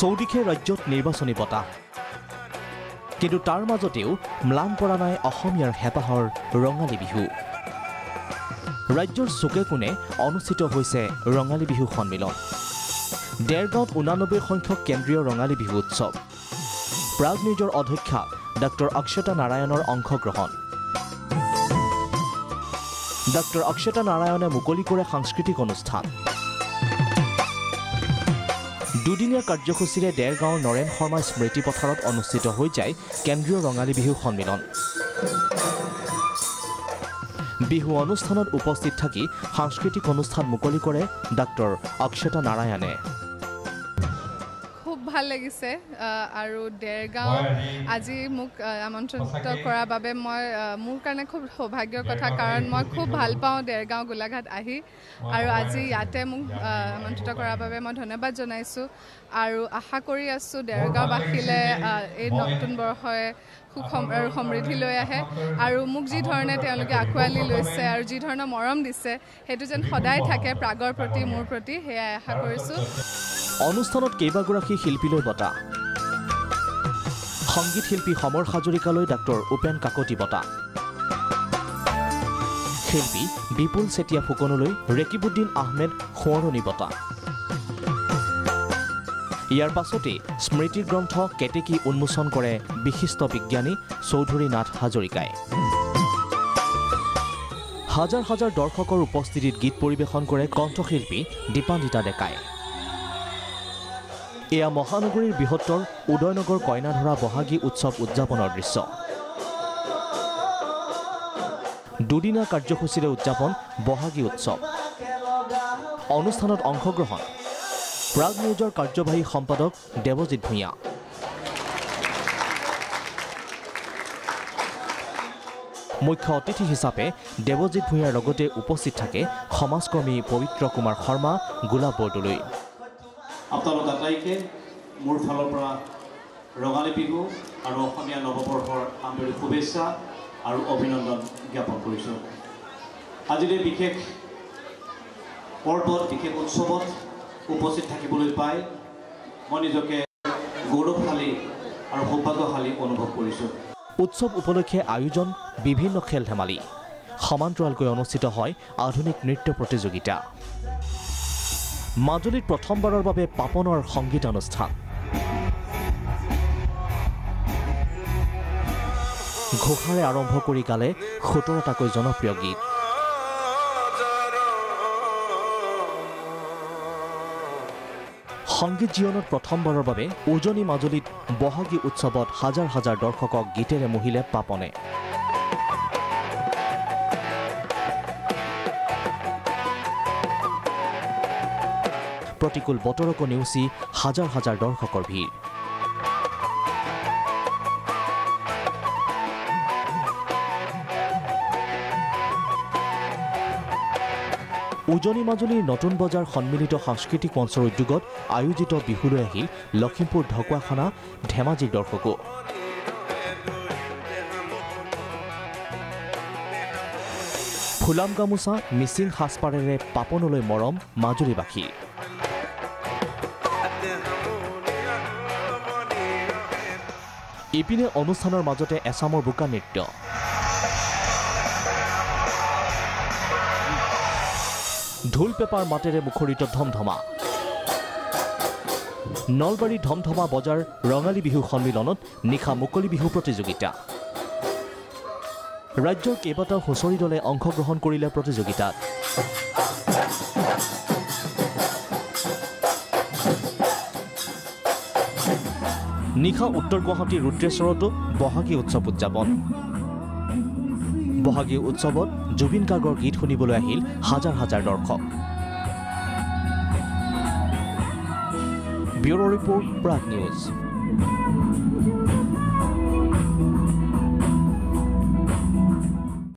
চৌদিশে ৰাজ্যত নিৰ্বাচনী বতাহ কিন্তু তাৰ মাজতেও ম্লান পৰা নাই অসমীয়াৰ হেঁপাহৰ ৰঙালী বিহু। ৰাজ্যৰ চুকে কোণে অনুষ্ঠিত হৈছে ৰঙালী বিহু সন্মিলন। ডেৰগাঁৱত ঊনানব্বৈ সংখ্যক কেন্দ্ৰীয় ৰঙালী বিহু উৎসৱ। প্ৰাগ নিউজৰ অধ্যক্ষা ডক্টৰ অক্ষতা নাৰায়ণৰ অংশগ্ৰহণ। ডক্টৰ অক্ষতা নাৰায়ণে মুকলি কৰে সাংস্কৃতিক অনুষ্ঠান। দুদিনীয়া কাৰ্যসূচীৰে ডেৰগাঁৱৰ নৰেন শৰ্মা স্মৃতি পথাৰত অনুষ্ঠিত হৈ যায় কেন্দ্ৰীয় ৰঙালী বিহু সন্মিলন। বিহু অনুষ্ঠানত উপস্থিত থাকি সাংস্কৃতিক অনুষ্ঠান মুকলি কৰে ডাক্তৰ অক্ষতা নাৰায়ণে। ভাল লাগিছে আৰু ডেৰগাঁও আজি মোক আমন্ত্ৰিত কৰাৰ বাবে মই মোৰ কাৰণে খুব সৌভাগ্যৰ কথা কাৰণ মই খুব ভাল পাওঁ ডেৰগাঁও গোলাঘাট আহি আৰু আজি ইয়াতে মোক আমন্ত্ৰিত কৰাৰ বাবে মই ধন্যবাদ জনাইছোঁ আৰু আশা কৰি আছোঁ ডেৰগাঁওবাসীলৈ আহ, এই নতুন বৰ্ষই সুখ আৰু সমৃদ্ধি লৈ আহে আৰু মোক যি ধৰণে তেওঁলোকে আঁকোৱালি লৈছে আৰু যি ধৰণৰ মৰম দিছে সেইটো যেন সদায় থাকে প্ৰাগৰ প্ৰতি মোৰ প্ৰতি সেয়াই আশা কৰিছোঁ। অনুষ্ঠানত কেইবাগৰাকী শিল্পীলৈ বঁটা। সংগীত শিল্পী সমৰ হাজৰিকালৈ ডাক্তৰ উপেন কাকতি বঁটা। শিল্পী বিপুল চেতিয়া ফুকনলৈ ৰেকিবুদ্দিন আহমেদ সোঁৱৰণী বঁটা। ইয়াৰ পাছতেই স্মৃতি গ্ৰন্থ কেতেকী উন্মোচন কৰে বিশিষ্ট বিজ্ঞানী চৌধুৰী নাথ হাজৰিকাই। হাজাৰ হাজাৰ দৰ্শকৰ উপস্থিতিত গীত পৰিৱেশন কৰে কণ্ঠশিল্পী দীপান্বিতা ডেকাই। এয়া মহানগৰীৰ বৃহত্তৰ উদয়নগৰ কইনাধৰা বহাগী উৎসৱ উদযাপনৰ দৃশ্য। দুদিনীয়া কাৰ্যসূচীৰে উদযাপন বহাগী উৎসৱ। অনুষ্ঠানত অংশগ্ৰহণ। প্ৰাগ নিউজৰ কাৰ্যবাহী সম্পাদক দেৱজিৎ ভূঞা। মুখ্য অতিথি হিচাপে দেৱজিৎ ভূঞাৰ লগতে উপস্থিত থাকে সমাজকৰ্মী পবিত্ৰ কুমাৰ শৰ্মা গোলাপ বৰদলৈ। আপোনালোক আটাইকে মোৰ ফালৰ পৰা ৰঙালী বিহু আৰু অসমীয়া নৱবৰ্ষৰ আন্তৰিক শুভেচ্ছা আৰু অভিনন্দন জ্ঞাপন কৰিছোঁ। আজিৰ এই বিশেষ পৰ্বত বিশেষ উৎসৱত উপস্থিত থাকিবলৈ পাই মই নিজকে গৌৰৱশালী আৰু সৌভাগ্যশালী অনুভৱ কৰিছোঁ। উৎসৱ উপলক্ষে আয়োজন বিভিন্ন খেল ধেমালি সমান্তৰালকৈ অনুষ্ঠিত হয় আধুনিক নৃত্য প্ৰতিযোগিতা। মাজুলীত প্ৰথমবাৰৰ বাবে পাপনৰ সংগীতানুষ্ঠান ঘোষাৰে আৰম্ভ কৰি গালে সোতৰটাকৈ জনপ্ৰিয় গীত। সংগীত জীৱনত প্ৰথমবাৰৰ বাবে উজনি মাজুলীত বহাগী উৎসৱত হাজাৰ হাজাৰ দৰ্শকক গীতেৰে মুহিলে পাপনে। প্ৰতিকূল বতৰকো নেওচি হাজাৰ হাজাৰ দৰ্শকৰ ভিৰ। উজনি মাজুলীৰ নতুন বজাৰ সন্মিলিত সাংস্কৃতিক মঞ্চৰ উদ্যোগত আয়োজিত বিহুলৈ আহিল লখিমপুৰ ঢকুৱাখানা ধেমাজিৰ দৰ্শকো। ফুলাম গামোচা মিচিং সাজপাৰেৰে পাপনলৈ মৰম মাজুলীবাসীৰ ইপিনে অনুষ্ঠানৰ মাজতে এছামৰ বোকা নৃত্য। ঢোল পেপাৰ মাতেৰে মুখৰিত ধমধমা। নলবাৰী ধমধমা বজাৰ ৰঙালী বিহু সন্মিলনত নিশা মুকলি বিহু প্ৰতিযোগিতা। ৰাজ্যৰ কেইবাটাও হুঁচৰি দলে অংশগ্ৰহণ কৰিলে প্ৰতিযোগিতাত। নিশা উত্তৰ গুৱাহাটীৰ ৰুদ্ৰেশ্বৰতো বহাগী উৎসৱ উদযাপন। বহাগী উৎসৱত জুবিন গাৰ্গৰ গীত শুনিবলৈ আহিল হাজাৰ হাজাৰ দৰ্শক। Bureau' report Prag news.